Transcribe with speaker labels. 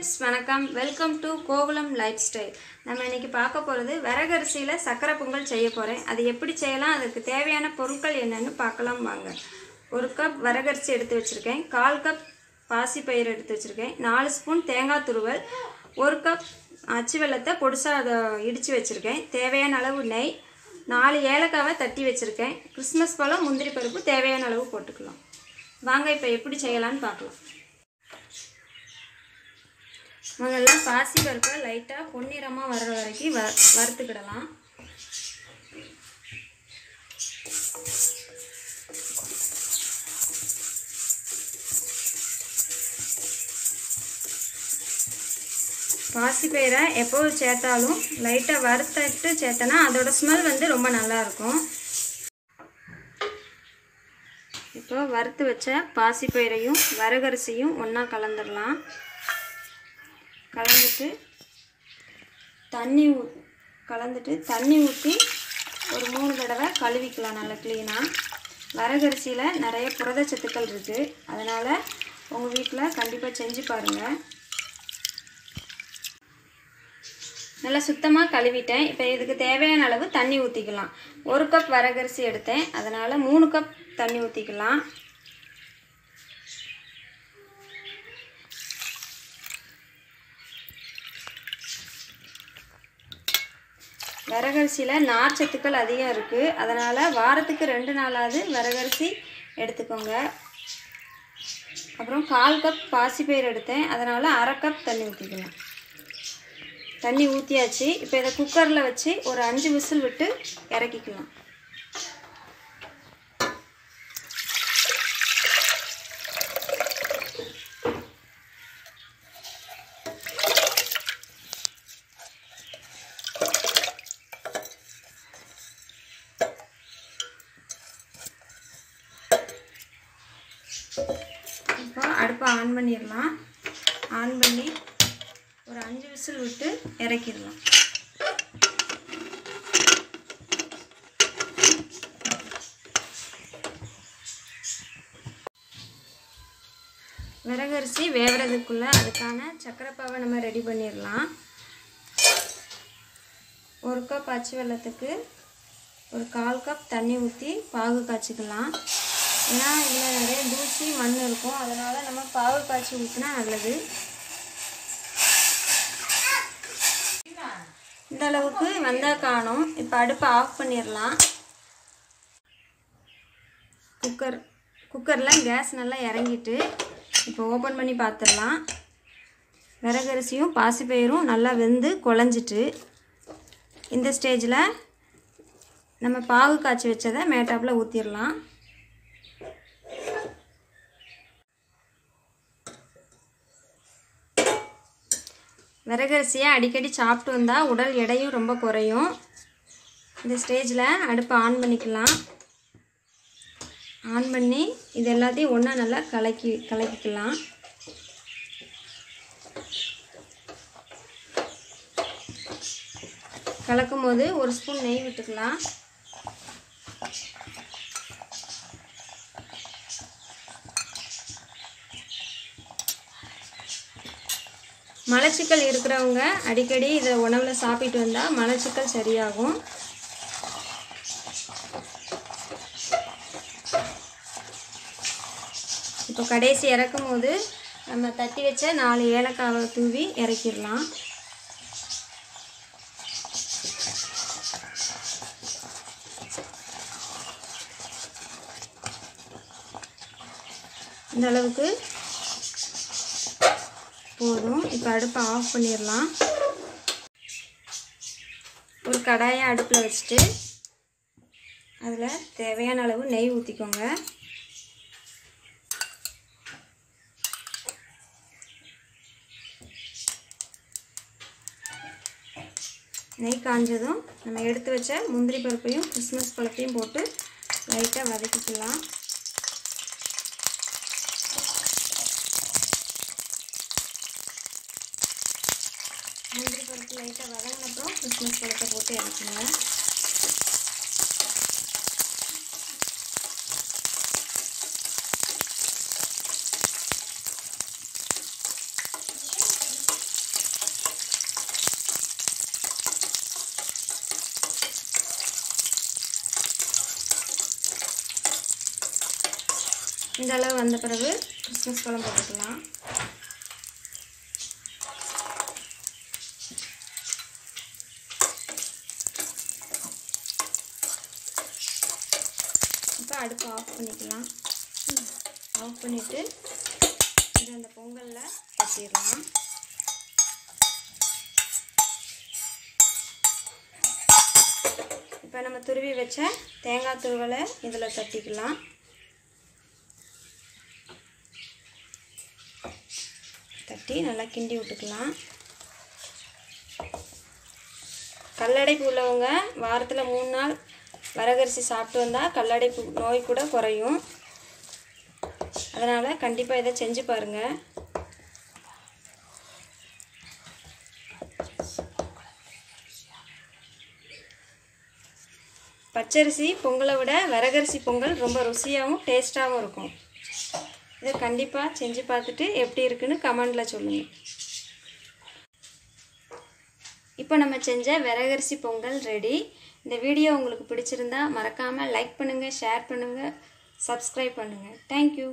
Speaker 1: Friends வணக்கம். Welcome to Gokulam lifestyle நம்ம இன்னைக்கு பார்க்க போகிறது விறகரிசியில் சக்கரை பொங்கல் செய்ய போகிறேன் அது எப்படி செய்யலாம்? அதுக்கு தேவையான பொருட்கள் என்னென்னு பார்க்கலாம் வாங்க. ஒரு கப் விறகரிசி எடுத்து வச்சுருக்கேன். கால் கப் பாசிப்பயிறு எடுத்து வச்சுருக்கேன். நாலு ஸ்பூன் தேங்காய் துருவல். ஒரு கப் அச்சு வெள்ளத்தை பொடிசாக அதை இடித்து வச்சுருக்கேன். தேவையான அளவு நெய். நாலு ஏலக்காவை தட்டி வச்சுருக்கேன். கிறிஸ்மஸ் பழம் முந்திரி பருப்பு தேவையான அளவு போட்டுக்கலாம். வாங்க இப்போ எப்படி செய்யலாம்னு பார்க்கலாம். முதல்ல பாசி பருப்பை லைட்டாக பொன்னிறமாக வர்ற வரைக்கும் வ வறுத்துக்கிடலாம். பாசிப்பயிரை எப்போ சேர்த்தாலும் லைட்டாக வறுத்துட்டு சேர்த்தனா அதோட ஸ்மெல் வந்து ரொம்ப நல்லாயிருக்கும் இப்போ வறுத்து வச்ச பாசிப்பயிரையும் வரகரிசியும் ஒன்றா கலந்துடலாம். கலந்துட்டு தண்ணி ஊ கலந்துட்டு தண்ணி ஊற்றி ஒரு மூணு தடவை கழுவிக்கலாம் நல்லா க்ளீனாக வரகரிசியில் நிறைய புரதச்சத்துக்கள் இருக்குது அதனால் உங்கள் வீட்டில் கண்டிப்பாக செஞ்சு பாருங்கள் நல்லா சுத்தமாக கழுவிட்டேன். இப்போ இதுக்கு தேவையான அளவு தண்ணி ஊற்றிக்கலாம் ஒரு கப் வரகரிசி எடுத்தேன். அதனால் மூணு கப் தண்ணி ஊற்றிக்கலாம் விறகரிசியில் நார்ச்சத்துக்கள் அதிகம் இருக்குது அதனால் வாரத்துக்கு ரெண்டு நாளாவது விறகரிசி எடுத்துக்கோங்க. அப்புறம் கால் கப் பாசிப்பயிர் எடுத்தேன். அதனால் அரை கப் தண்ணி ஊற்றிக்கலாம் தண்ணி ஊற்றியாச்சு இப்போ இதை குக்கரில் வச்சு ஒரு அஞ்சு விசில் விட்டு இறக்கிக்கலாம் இப்போ அடுப்பை ஆன் பண்ணிடலாம். ஆன் பண்ணி ஒரு அஞ்சு விசில் விட்டு இறக்கிடலாம். விறகரிசி வேகிறதுக்குள்ளே அதுக்கான சக்கரை பாவை நம்ம ரெடி பண்ணிடலாம். ஒரு கப் அச்சு வெள்ளத்துக்கு ஒரு கால் கப் தண்ணி ஊற்றி பாகு காய்ச்சிக்கலாம். ஏன்னா இதில் நிறைய தூசி மண் இருக்கும். அதனால் நம்ம பாகு காய்ச்சி ஊற்றினா நல்லது. இந்த அளவுக்கு வெந்தால் காணும். இப்போ அடுப்பை ஆஃப் பண்ணிடலாம். குக்கர் குக்கரில் கேஸ் நல்லா இறங்கிட்டு இப்போ ஓப்பன் பண்ணி பார்த்துடலாம் விறகரிசியும் பாசிப்பயிரும் நல்லா வெந்து குழஞ்சிட்டு இந்த ஸ்டேஜில் நம்ம பாகு காய்ச்சி வச்சதை மேட்டாப்பில் ஊற்றிடலாம் விறகரிசியை அடிக்கடி சாப்பிட்டு வந்தால் உடல் எடையும் ரொம்ப குறையும். இந்த ஸ்டேஜில் அடுப்பை ஆன் பண்ணிக்கலாம். ஆன் பண்ணி இது எல்லாத்தையும் ஒன்றா நல்லா கலக்கி கலக்கிக்கலாம். கலக்கும் போது ஒரு ஸ்பூன் நெய் விட்டுக்கலாம். மலச்சிக்கல் இருக்கிறவங்க அடிக்கடி இதை உணவில் சாப்பிட்டு வந்தால் மலச்சிக்கல் சரியாகும். இப்போ கடைசி இறக்கும் போது நம்ம தட்டி வச்ச நாலு ஏலக்காவை தூவி இறக்கிடலாம். இந்த அளவுக்கு போதும். இப்போ அடுப்பை ஆஃப் பண்ணிடலாம். ஒரு கடாயை அடுப்பில் வச்சுட்டு அதில் தேவையான அளவு நெய் ஊற்றிக்கோங்க நெய் காஞ்சதும் நம்ம எடுத்து வச்ச முந்திரி பருப்பையும் கிறிஸ்மஸ் பழத்தையும் போட்டு லைட்டாக வதக்கிக்கலாம். முந்திரி பருப்பு லைட்டாக வதங்கினப்புறம் கிறிஸ்மஸ் பழத்தை போட்டு இறக்குங்க. இந்த அளவு வந்த பிறகு கிறிஸ்மஸ் பழம் போட்டுக்கலாம். அடுப்பு ஆஃப் பண்ணிக்கலாம். ஆஃப் பண்ணிவிட்டு இது அந்த பொங்கலில் கட்டிடலாம். இப்போ நம்ம துருவி வச்ச தேங்காய் துருவலை இதில் தட்டிக்கலாம். தட்டி நல்லா கிண்டி விட்டுக்கலாம். கல்லடைப்பு உள்ளவங்க வாரத்தில் மூணு நாள் வரகரிசி சாப்பிட்டு வந்தால் கல்லடைப்பு நோய் கூட குறையும். அதனால் கண்டிப்பாக இதை செஞ்சு பாருங்கள் பச்சரிசி பொங்கலை விட வரகரிசி பொங்கல் ரொம்ப ருசியாகவும் டேஸ்ட்டாகவும் இருக்கும். இதை கண்டிப்பாக செஞ்சு பார்த்துட்டு எப்படி இருக்குன்னு கமெண்டில் சொல்லுங்கள் இப்போ நம்ம செஞ்ச விறகரிசி பொங்கல் ரெடி. இந்த வீடியோ உங்களுக்கு பிடிச்சிருந்தா மறக்காமல் லைக் பண்ணுங்கள் ஷேர் பண்ணுங்கள் சப்ஸ்கிரைப் பண்ணுங்கள் தேங்க்யூ